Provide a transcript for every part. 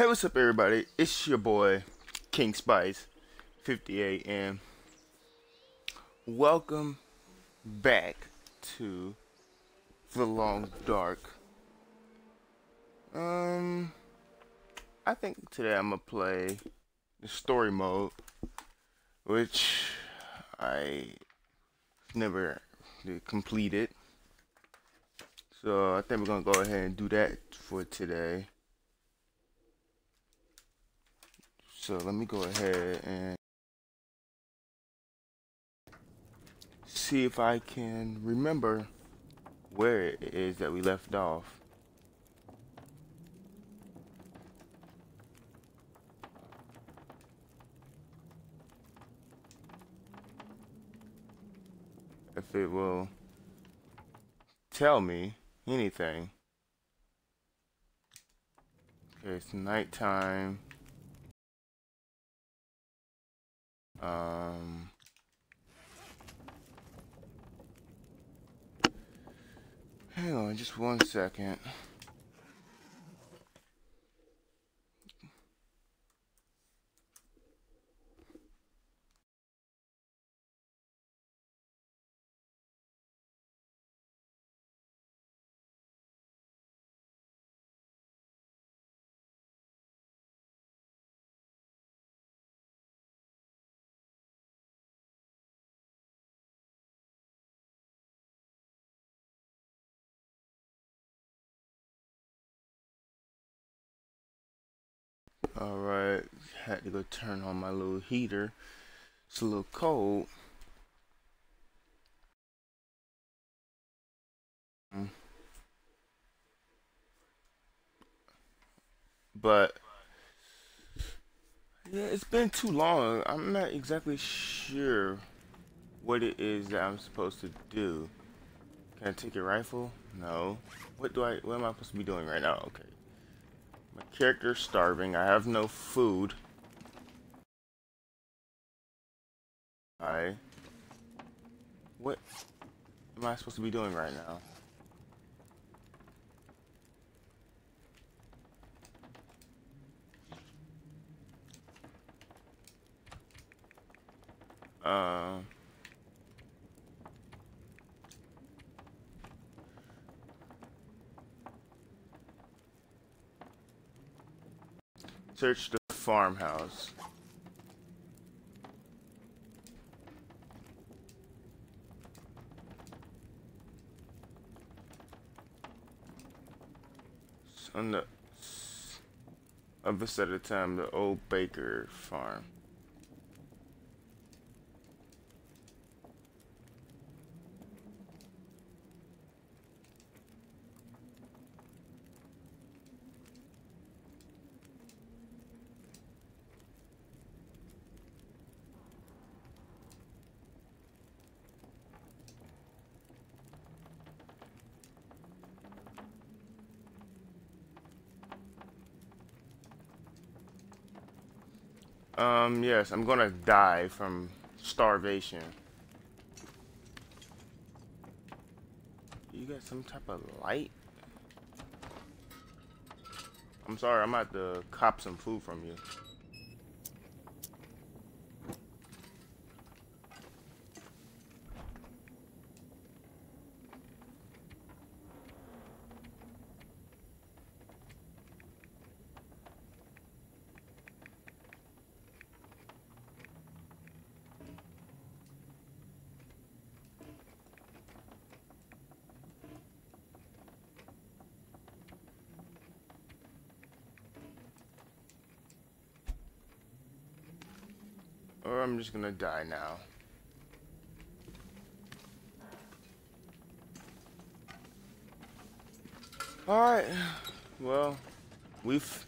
Hey, what's up, everybody? It's your boy, King Spice, 58, and welcome back to The Long Dark. Um, I think today I'm gonna play the story mode, which I never completed. So I think we're gonna go ahead and do that for today. So let me go ahead and see if I can remember where it is that we left off. If it will tell me anything. Okay, it's nighttime. Um, hang on just one second. Alright, had to go turn on my little heater. It's a little cold. But yeah, it's been too long. I'm not exactly sure what it is that I'm supposed to do. Can I take a rifle? No. What do I what am I supposed to be doing right now? Okay. My character's starving. I have no food. I. What am I supposed to be doing right now? Uh. Search the farmhouse. On the other side of town, the old Baker farm. Um, yes, I'm gonna die from starvation. You got some type of light? I'm sorry, I'm about to cop some food from you. I'm just gonna die now. Alright, well, we've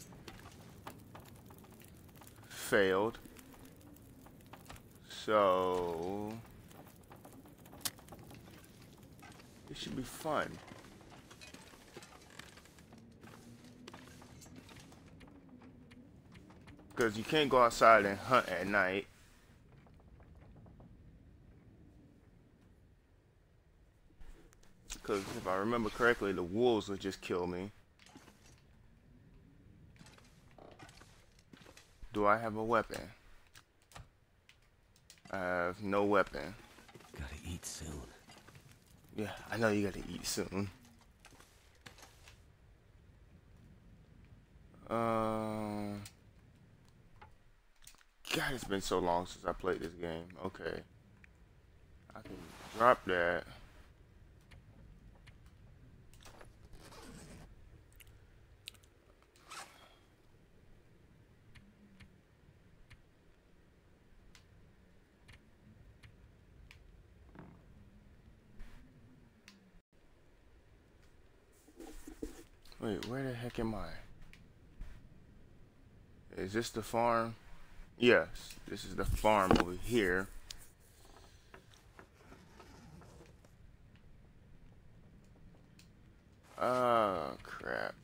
failed. So, it should be fun. Because you can't go outside and hunt at night. Because if I remember correctly, the wolves would just kill me. Do I have a weapon? I have no weapon. Gotta eat soon. Yeah, I know you gotta eat soon. Um, God, it's been so long since I played this game. Okay. I can drop that. Wait, where the heck am I? Is this the farm? Yes, this is the farm over here. Oh, crap.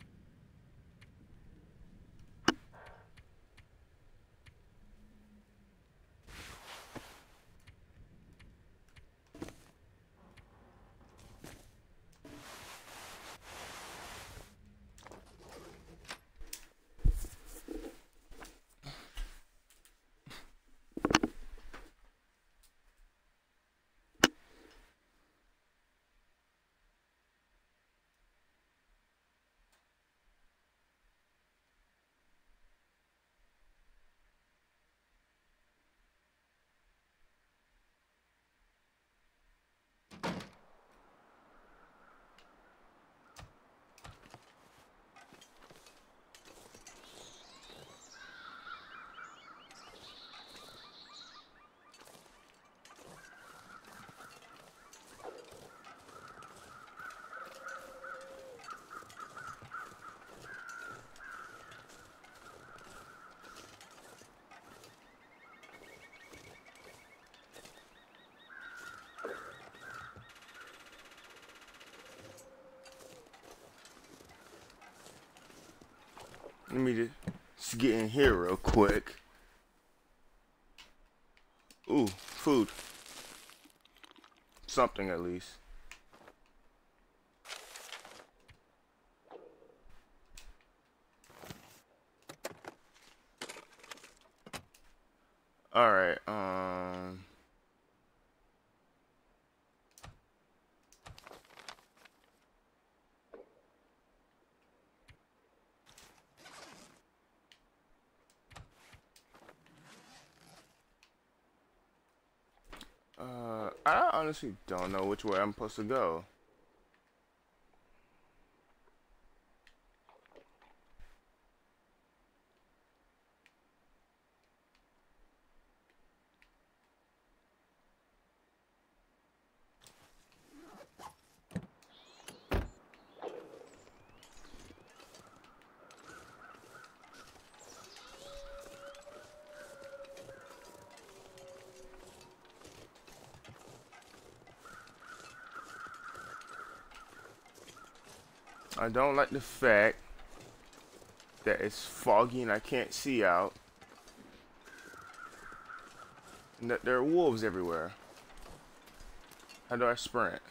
Let me just get in here real quick. Ooh, food. Something at least. Alright, um... Uh, I honestly don't know which way I'm supposed to go. I don't like the fact that it's foggy and I can't see out. And that there are wolves everywhere. How do I sprint?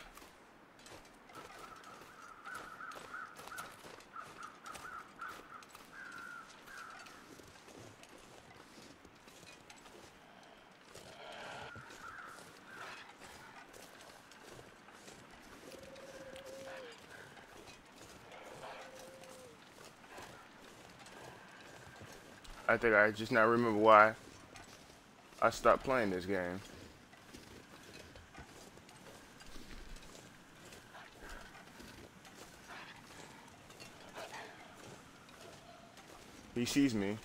Think I just now remember why I stopped playing this game. He sees me.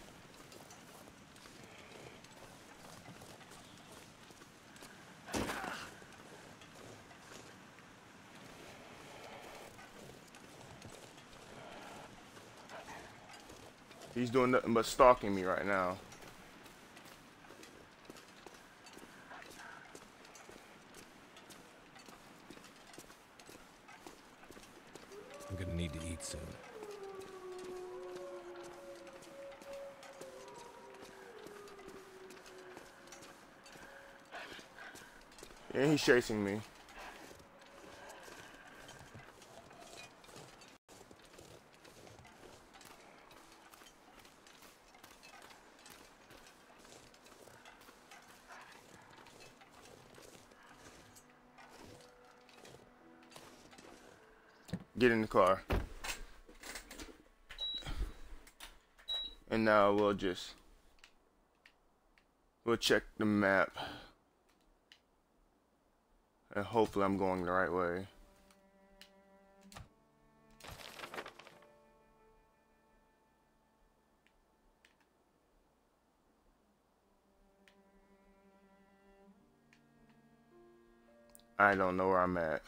Doing nothing but stalking me right now. I'm gonna need to eat soon. And he's chasing me. Get in the car. And now we'll just we'll check the map. And hopefully I'm going the right way. I don't know where I'm at.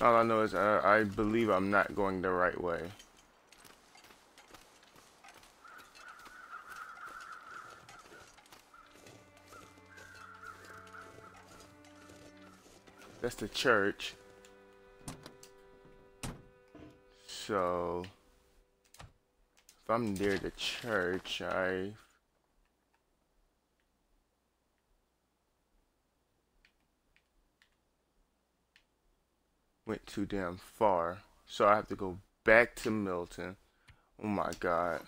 All I know is uh, I believe I'm not going the right way. That's the church. So, if I'm near the church, I went too damn far. So I have to go back to Milton. Oh my god.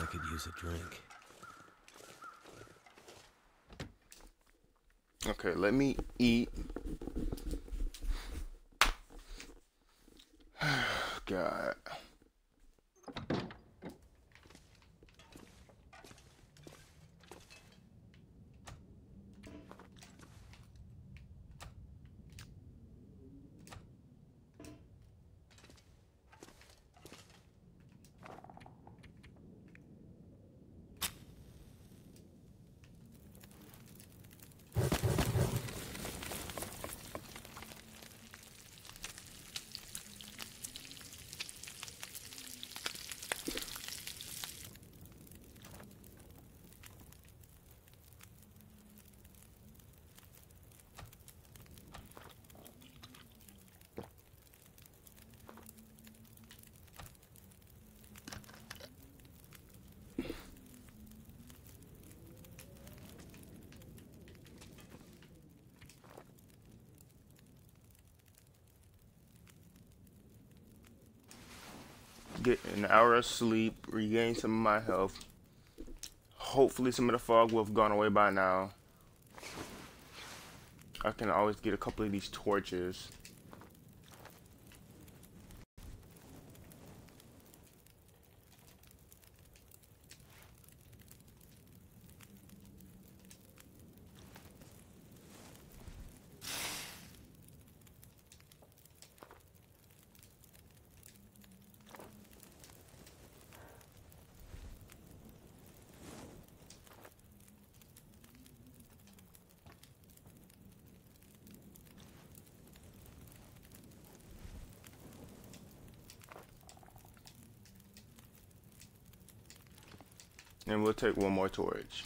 I could use a drink. Okay, let me eat. God. Get an hour of sleep, regain some of my health. Hopefully some of the fog will have gone away by now. I can always get a couple of these torches. And we'll take one more torch.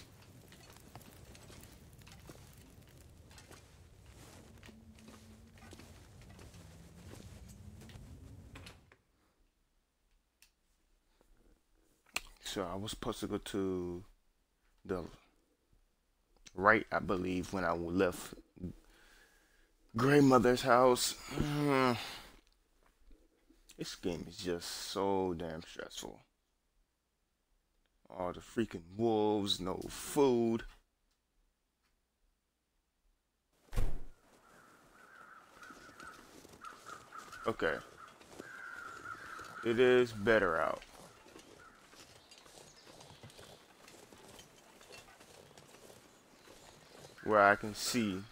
So I was supposed to go to the right, I believe, when I left grandmother's house. This game is just so damn stressful. All the freaking wolves, no food. Okay. It is better out. Where I can see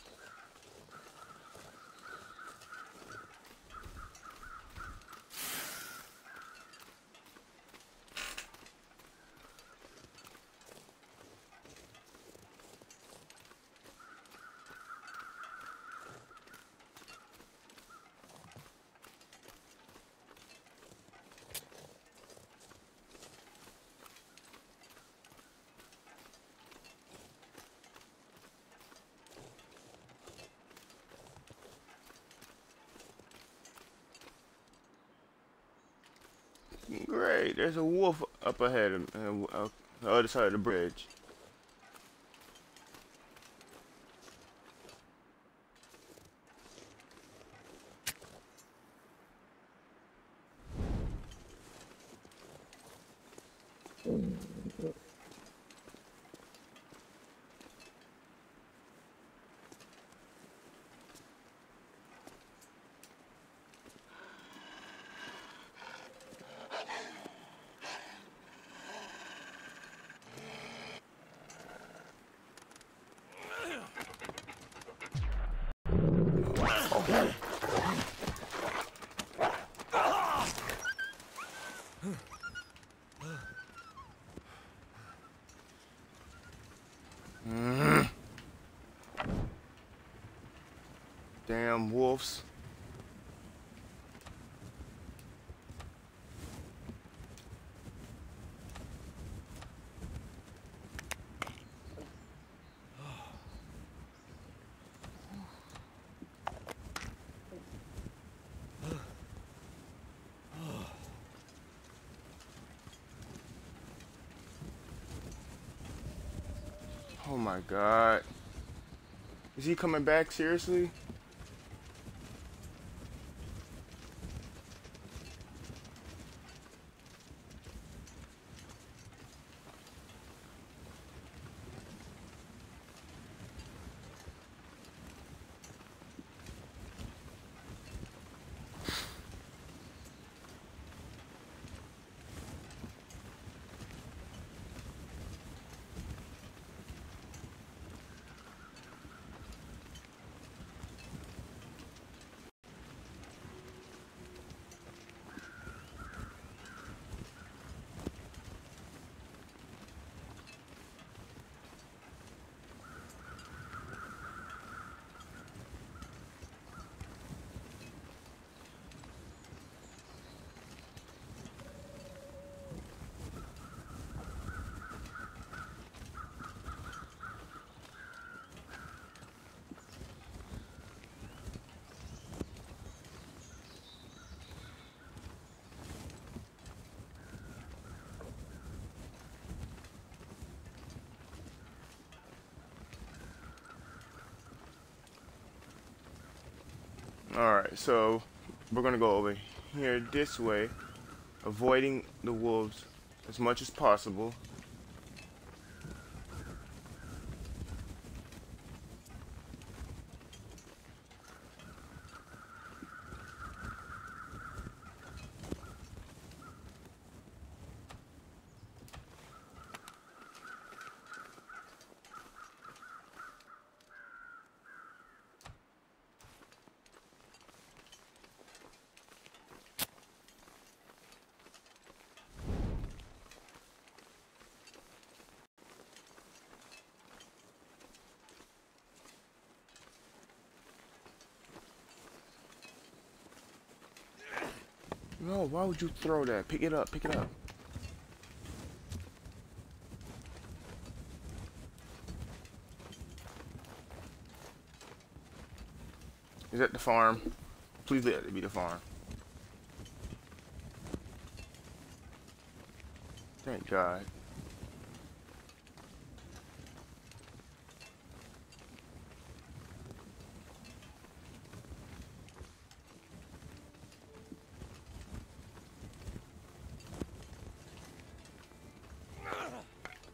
Great, there's a wolf up ahead uh, uh, the other side of the bridge. Damn wolves. Oh my god. Is he coming back seriously? Alright, so we're gonna go over here this way, avoiding the wolves as much as possible. No, why would you throw that? Pick it up, pick it up. Is that the farm? Please let it be the farm. Thank God.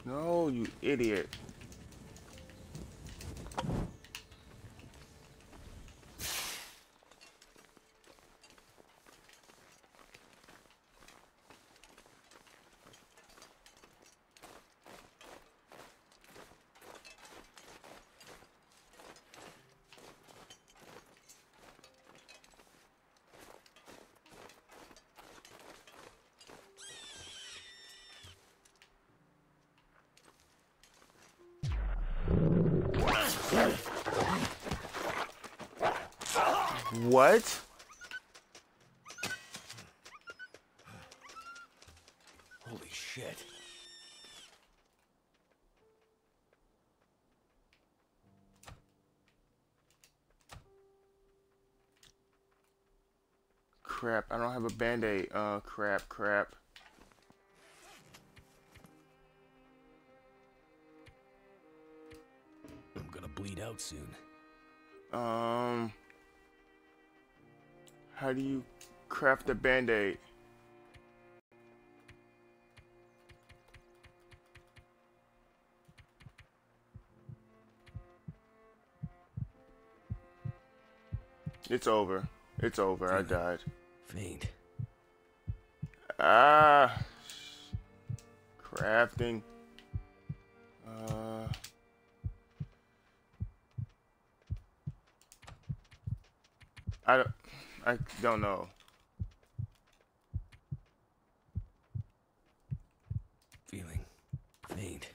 No, you idiot. What? Holy shit. Crap, I don't have a band-aid. Uh, crap, crap. I'm gonna bleed out soon. Um, how do you craft a band-aid? It's over. It's over. I died. Faint. Ah. Crafting. Uh. I don't, I don't know. Feeling. Faint.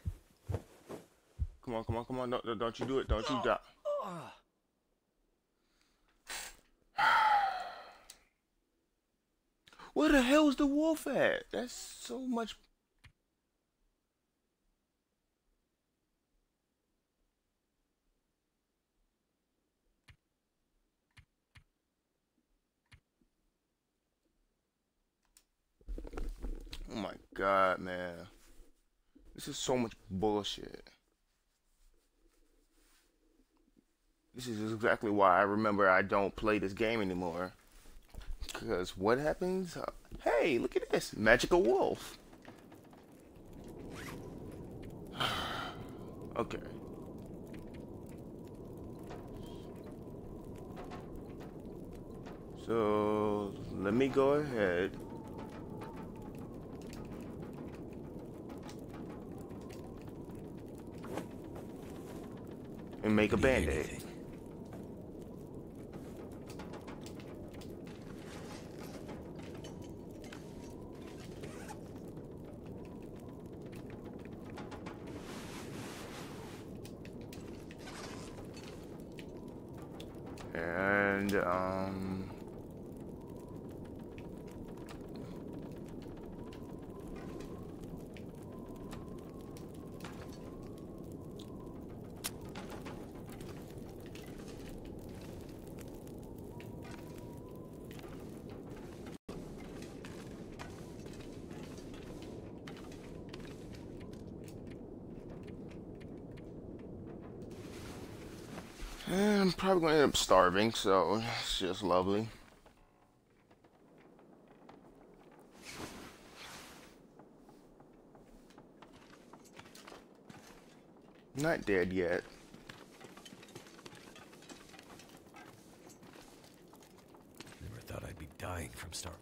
Come on, come on, come on. No, no, don't you do it. Don't you die. Where the hell's the wolf at? That's so much. Oh my god, man. This is so much bullshit. This is exactly why I remember I don't play this game anymore. Because what happens? Hey, look at this. Magical wolf. okay. So, let me go ahead. And make a band-aid. anything. And um And Up starving, so it's just lovely. Not dead yet. Never thought I'd be dying from starve.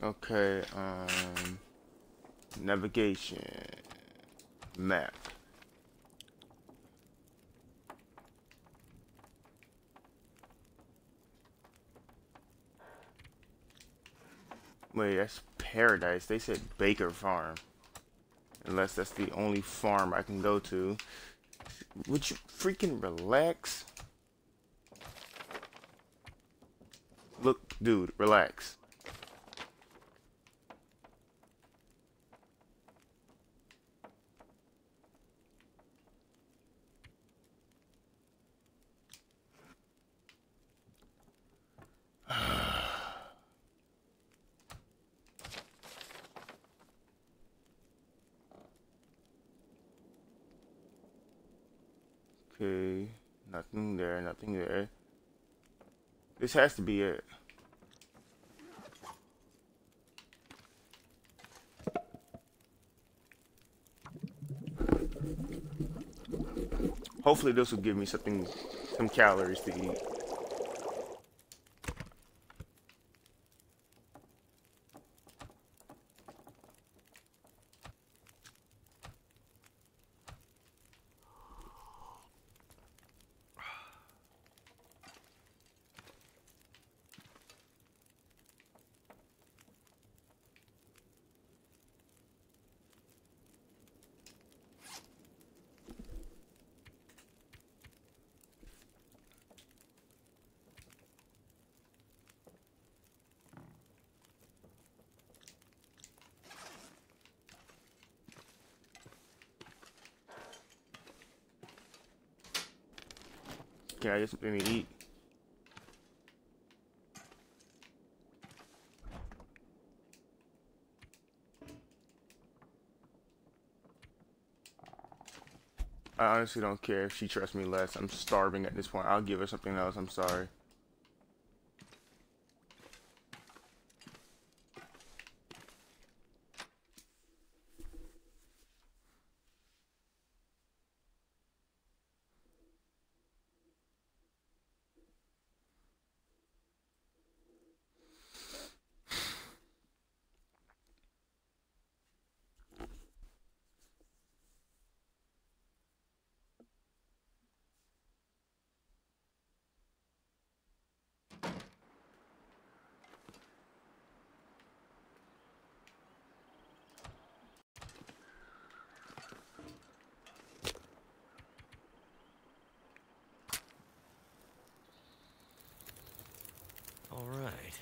Okay, um navigation map. Wait, that's paradise. They said Baker Farm. Unless that's the only farm I can go to. Would you freaking relax? Look, dude, relax. This has to be it. Hopefully this will give me something, some calories to eat. Can I get something to eat? I honestly don't care if she trusts me less. I'm starving at this point. I'll give her something else. I'm sorry. All right.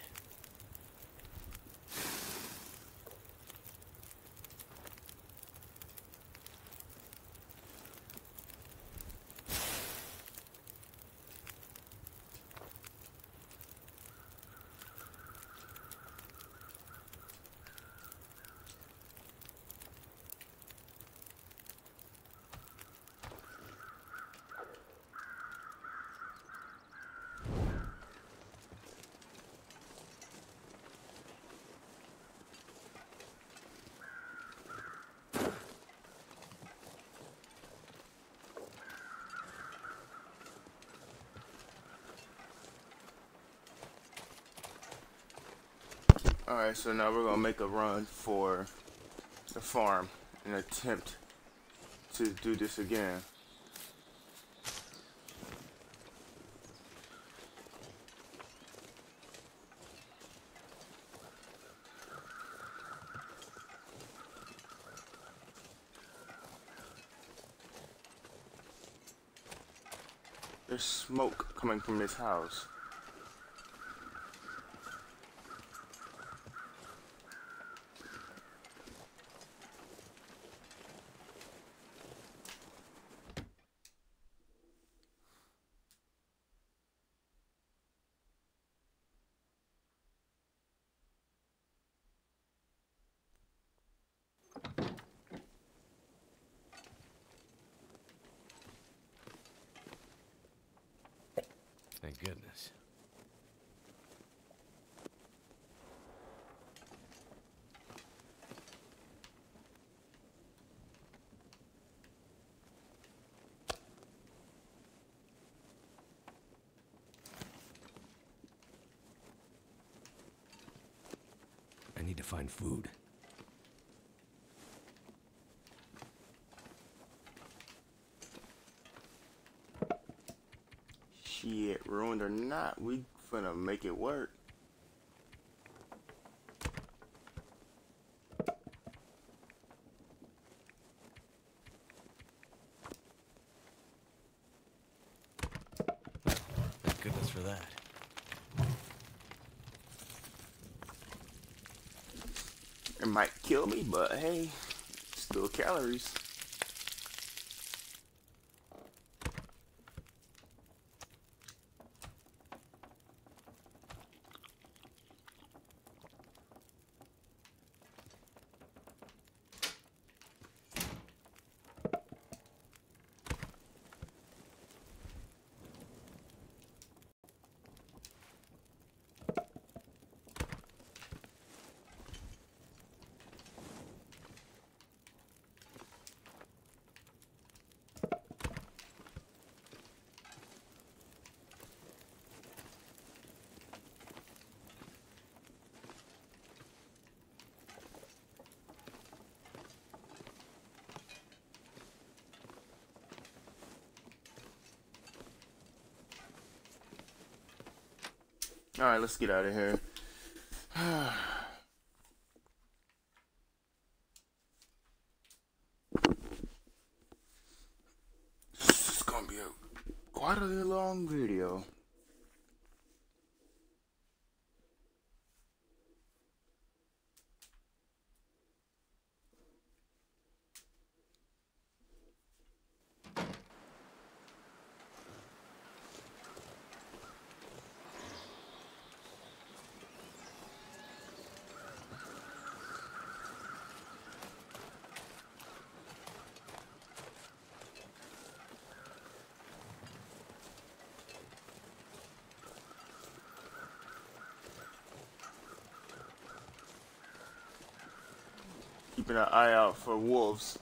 Alright, so now we're gonna make a run for the farm and attempt to do this again. There's smoke coming from this house. Thank goodness. I need to find food. Shit, ruined or not, we finna make it work. Thank goodness for that. It might kill me, but hey, still calories. Alright, let's get out of here. this is gonna be a quite a long video. Keeping an eye out for wolves.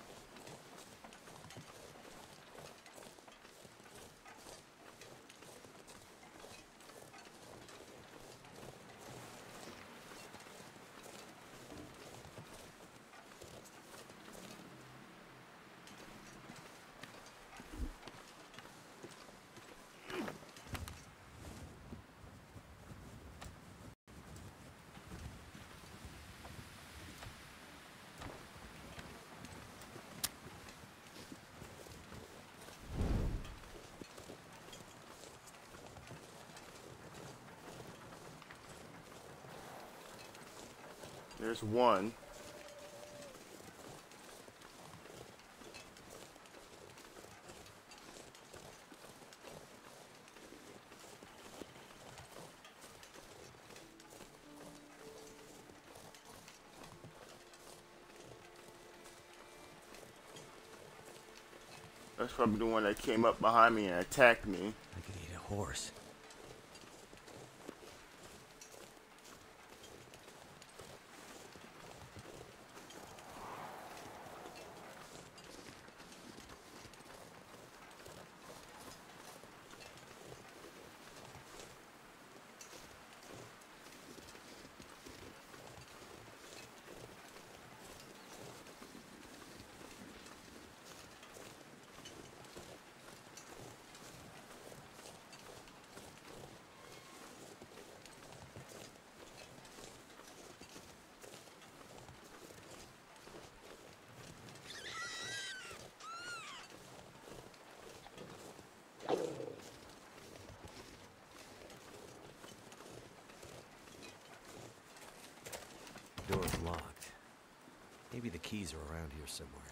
There's one. That's probably the one that came up behind me and attacked me. I could eat a horse. Door's locked. Maybe the keys are around here somewhere.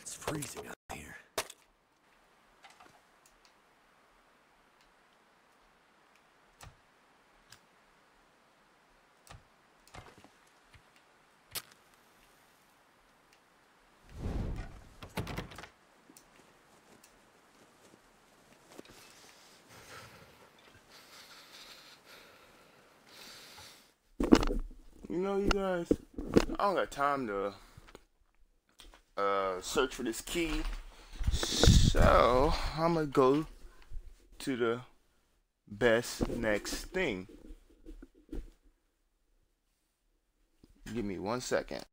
It's freezing out here. You know, you guys, I don't got time to uh, search for this key. So, I'm going to go to the best next thing. Give me one second.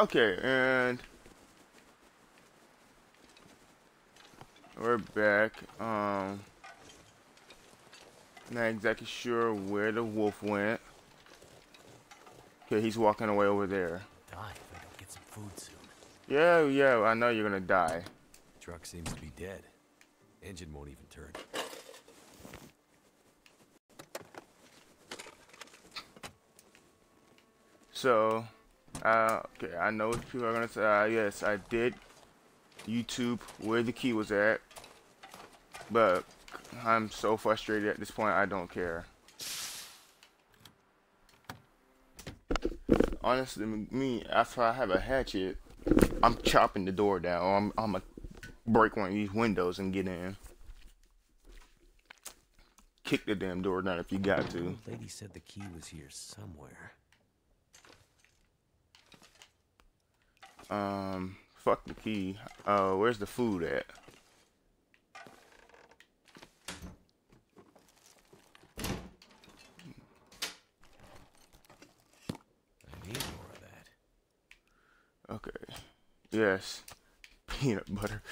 Okay, and we're back. Um, not exactly sure where the wolf went. Okay, he's walking away over there. Die if I don't get some food soon. Yeah, yeah, I know you're gonna die. Truck seems to be dead. Engine won't even turn. So, uh, okay, I know what people are gonna say. Uh, yes, I did YouTube where the key was at, but I'm so frustrated at this point. I don't care. Honestly, me after I have a hatchet, I'm chopping the door down. I'm I'm gonna break one of these windows and get in. Kick the damn door down if you got to. Old lady said the key was here somewhere. Um, fuck the key. Uh, where's the food at? I need more of that. Okay. Yes. Peanut butter.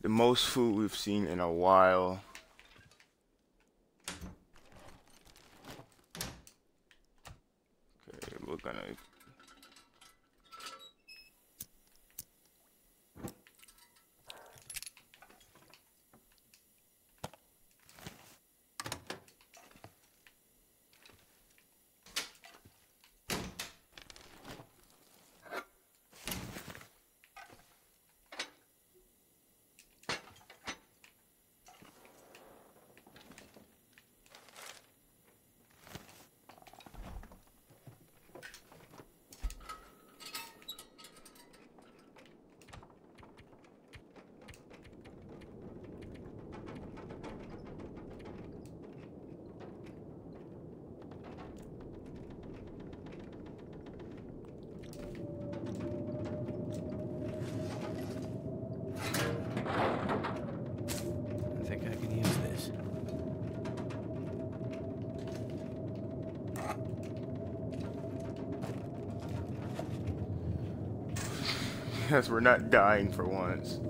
The most food we've seen in a while. Okay, we're gonna I think I can use this. Yes, we're not dying for once.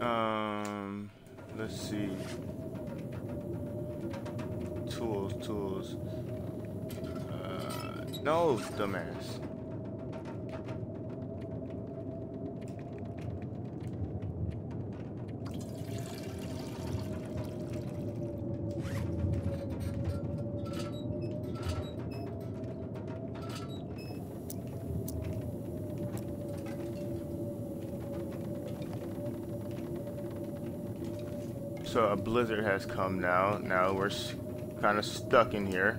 Um, let's see. Tools, tools. Uh, no, dumbass. So a blizzard has come now. Now we're kind of stuck in here.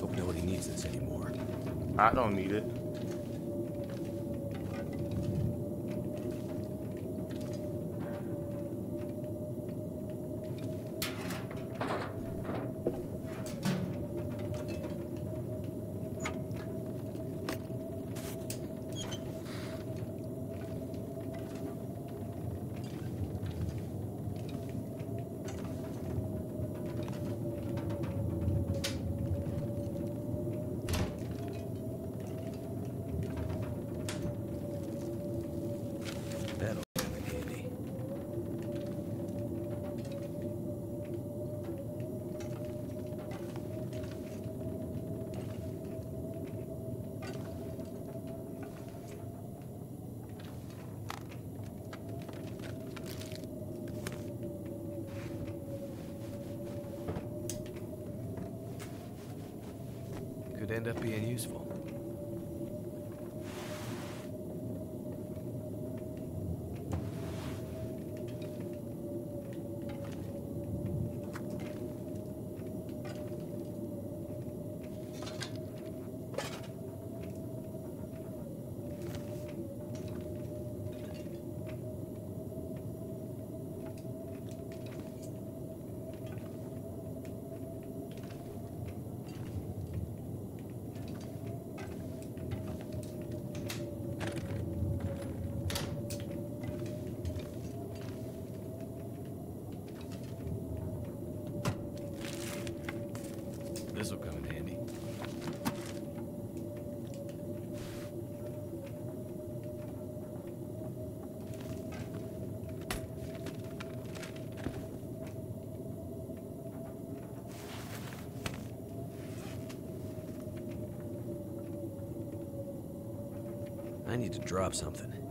Hope nobody needs this anymore. I I need to drop something.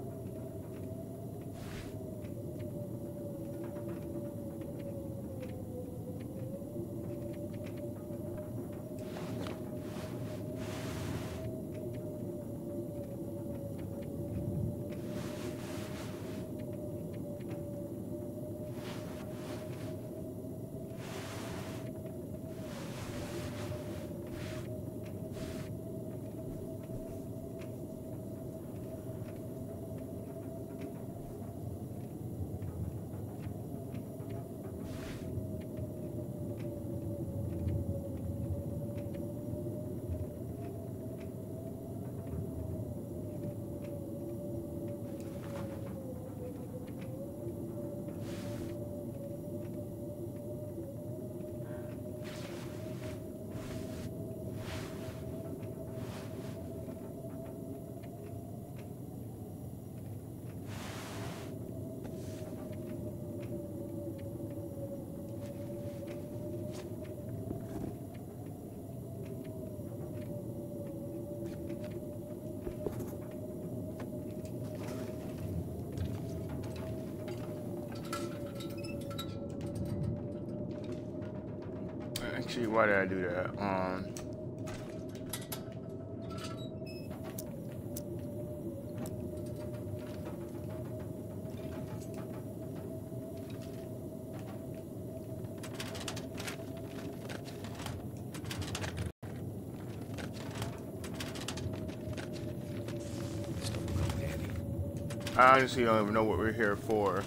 Why did I do that? Um. I honestly don't even know what we're here for.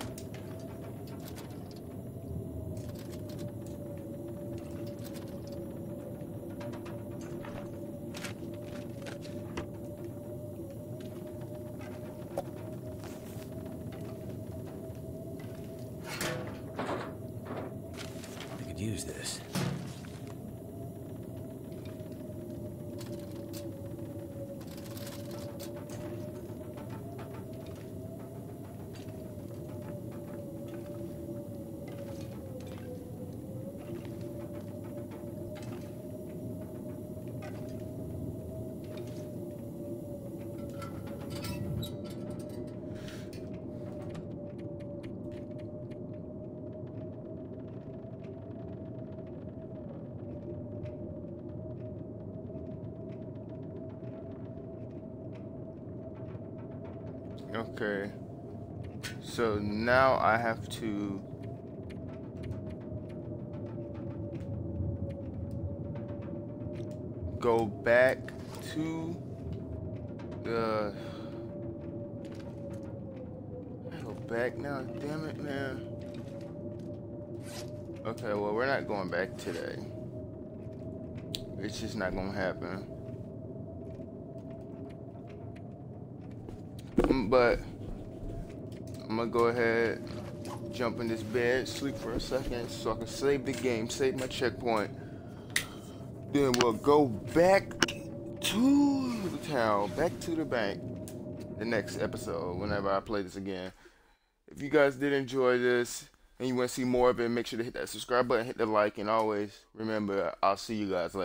Okay. So now I have to go back to the I go back now, damn it man. Okay, well we're not going back today. It's just not gonna happen. But I'm gonna go ahead, jump in this bed, sleep for a second so I can save the game, save my checkpoint. Then we'll go back to the town, back to the bank, the next episode, whenever I play this again. If you guys did enjoy this and you want to see more of it, make sure to hit that subscribe button, hit the like, and always remember, I'll see you guys later.